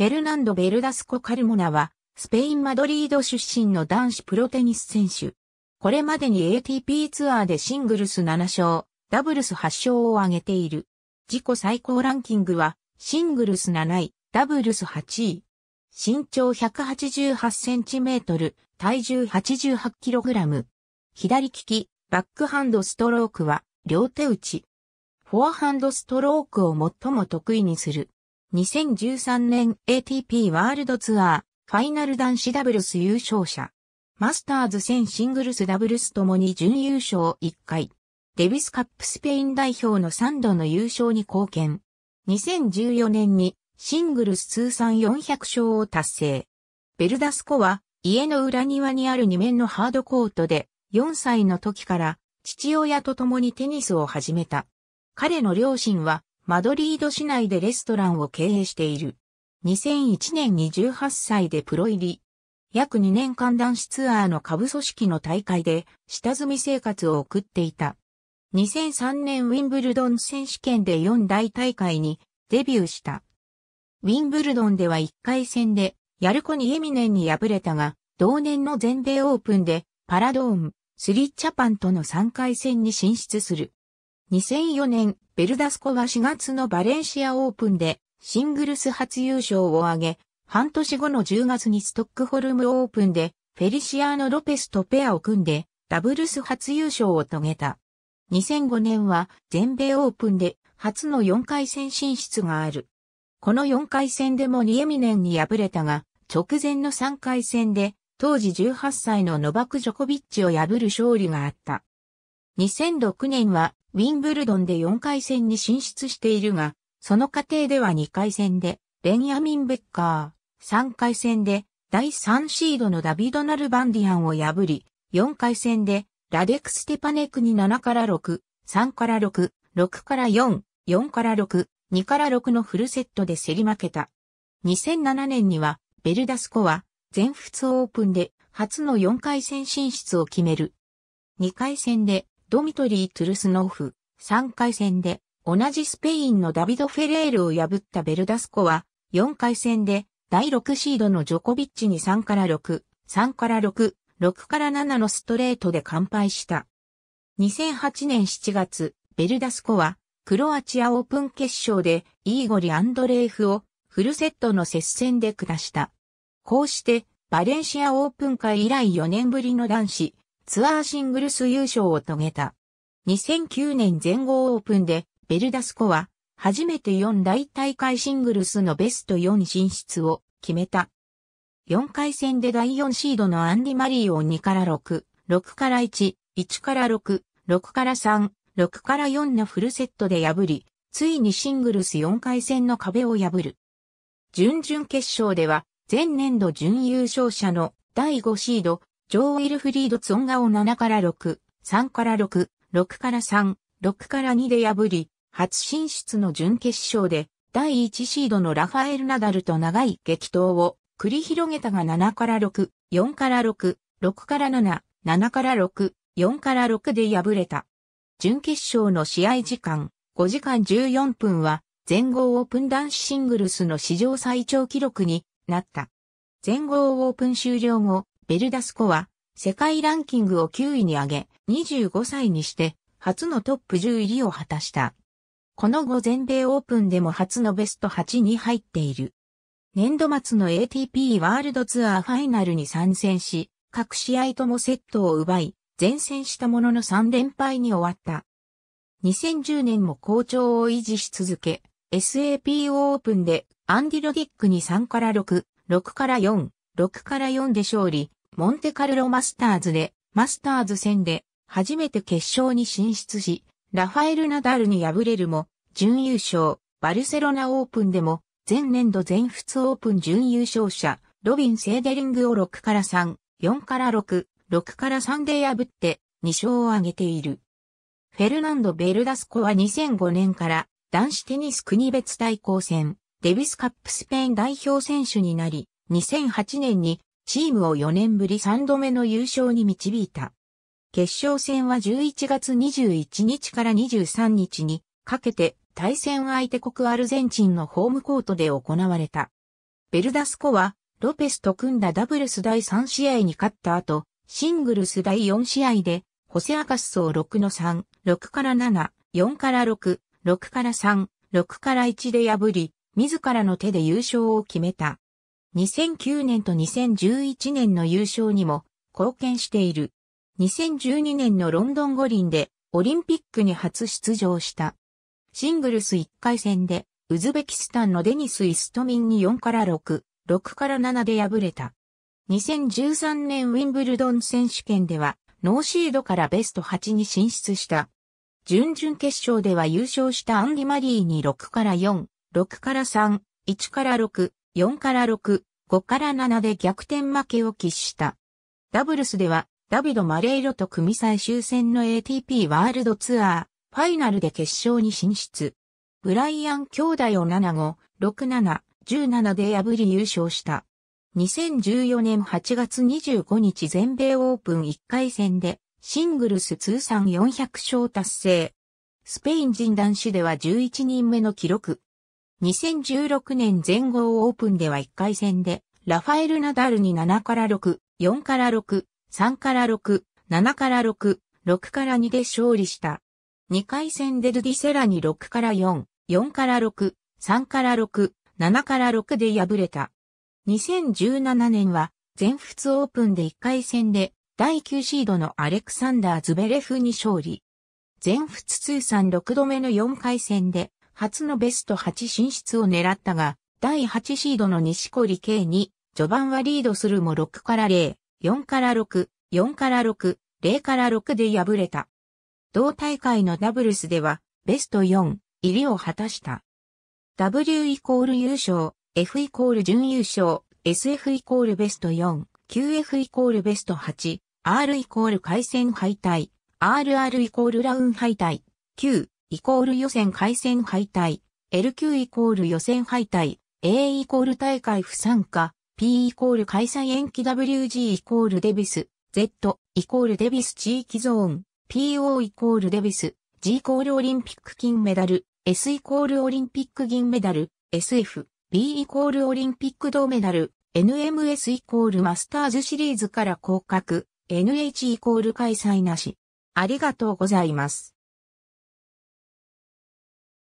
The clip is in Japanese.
フェルナンド・ベルダスコ・カルモナは、スペイン・マドリード出身の男子プロテニス選手。これまでに ATP ツアーでシングルス7勝、ダブルス8勝を挙げている。自己最高ランキングは、シングルス7位、ダブルス8位。身長188センチメートル、体重88キログラム。左利き、バックハンドストロークは、両手打ち。フォアハンドストロークを最も得意にする。2013年 ATP ワールドツアー、ファイナル男子ダブルス優勝者。マスターズ1000シングルスダブルスともに準優勝1回。デビスカップスペイン代表の3度の優勝に貢献。2014年にシングルス通算400勝を達成。ベルダスコは家の裏庭にある2面のハードコートで4歳の時から父親と共にテニスを始めた。彼の両親はマドリード市内でレストランを経営している。2001年に18歳でプロ入り。約2年間男子ツアーの下部組織の大会で下積み生活を送っていた。2003年ウィンブルドン選手権で4大大会にデビューした。ウィンブルドンでは1回戦でヤルコニエミネンに敗れたが、同年の全米オープンでパラドーム、スリッチャパンとの3回戦に進出する。2004年、ベルダスコは4月のバレンシアオープンでシングルス初優勝を挙げ、半年後の10月にストックホルムオープンで、フェリシアーノ・ロペスとペアを組んで、ダブルス初優勝を遂げた。2005年は全米オープンで初の4回戦進出がある。この4回戦でもニエミネンに敗れたが、直前の3回戦で当時18歳のノバク・ジョコビッチを破る勝利があった。2006年はウィンブルドンで4回戦に進出しているが、その過程では2回戦でベンヤミン・ベッカー、3回戦で第3シードのダビド・ナルバンディアンを破り、4回戦でラデクス・テパネクに7から6、3から6、6から4、4から6、2から6のフルセットで競り負けた。2007年にはベルダスコは全仏オープンで初の4回戦進出を決める。2回戦でドミトリー・トゥルスノフ、3回戦で同じスペインのダビド・フェレールを破ったベルダスコは4回戦で第6シードのジョコビッチに3から6、3から6、6から7のストレートで完敗した。2008年7月、ベルダスコは、クロアチアオープン決勝でイーゴリ・アンドレーフをフルセットの接戦で下した。こうして、バレンシアオープン会以来4年ぶりの男子、ツアーシングルス優勝を遂げた。2009年全豪オープンで、ベルダスコは、初めて4大大会シングルスのベスト4進出を決めた。4回戦で第4シードのアンディ・マリーを2から6、6から1、1から6、6から3、6から4のフルセットで破り、ついにシングルス4回戦の壁を破る。準々決勝では、前年度準優勝者の第5シード、ジョー・ウィルフリード・ツォンガを7から6、3から6、6から3、6から2で破り、初進出の準決勝で第1シードのラファエル・ナダルと長い激闘を繰り広げたが7から6、4から6、6から7、7から6、4から6で敗れた。準決勝の試合時間5時間14分は全豪オープン男子シングルスの史上最長記録になった。全豪オープン終了後、ベルダスコは世界ランキングを9位に上げ、25歳にして初のトップ10入りを果たした。この後全米オープンでも初のベスト8に入っている。年度末の ATP ワールドツアーファイナルに参戦し、各試合ともセットを奪い、前戦したものの3連敗に終わった。2010年も好調を維持し続け、SAP オープンでアンディロディックに3から6、6から4、6から4で勝利、モンテカルロマスターズで、マスターズ戦で初めて決勝に進出し、ラファエル・ナダルに敗れるも、準優勝、バルセロナオープンでも、前年度全仏オープン準優勝者、ロビン・セーデリングを6から3、4から6、6から3で破って2勝を挙げている。フェルナンド・ベルダスコは2005年から男子テニス国別対抗戦、デビスカップスペイン代表選手になり、2008年にチームを4年ぶり3度目の優勝に導いた。決勝戦は11月21日から23日にかけて対戦相手国アルゼンチンのホームコートで行われた。ベルダスコは、ロペスと組んだダブルス第3試合に勝った後、シングルス第4試合で、ホセアカスソー6の3、6から7、4から6、6から3、6から1で破り、自らの手で優勝を決めた。2009年と2011年の優勝にも貢献している。2012年のロンドン五輪でオリンピックに初出場した。シングルス1回戦でウズベキスタンのデニス・イストミンに4から6、6から7で敗れた。2013年ウィンブルドン選手権ではノーシードからベスト8に進出した。準々決勝では優勝したアンリ・マリーに6から4、6から3、1から6、4から6、5から7で逆転負けを喫した。ダブルスではダビド・マレイロと組最終戦の ATP ワールドツアー、ファイナルで決勝に進出。ブライアン兄弟を7-5、6-7、17で破り優勝した。2014年8月25日全米オープン1回戦でシングルス通算400勝達成。スペイン人男子では11人目の記録。2016年全豪オープンでは1回戦でラファエル・ナダルに7から6、4から6、3から6、7から6、6から2で勝利した。2回戦でルディセラに6から4、4から6、3から6、7から6で敗れた。2017年は全仏オープンで1回戦で第9シードのアレクサンダー・ズベレフに勝利。全仏通算6度目の4回戦で初のベスト8進出を狙ったが、第8シードの西堀圭に序盤はリードするも6から0、4から6、4から6、0から6で敗れた。同大会のダブルスではベスト4、入りを果たした。W イコール優勝、F イコール準優勝、SF イコールベスト4、QF イコールベスト8、R イコール回戦敗退、RR イコールラウン敗退、Q イコール予選回戦敗退、LQ イコール予選敗退、A イコール大会不参加、P イコール開催延期。WG イコールデビス、Z イコールデビス地域ゾーン、PO イコールデビス、G イコールオリンピック金メダル、S イコールオリンピック銀メダル、SF、B イコールオリンピック銅メダル、NMS イコールマスターズシリーズから降格、NH イコール開催なし。ありがとうございます。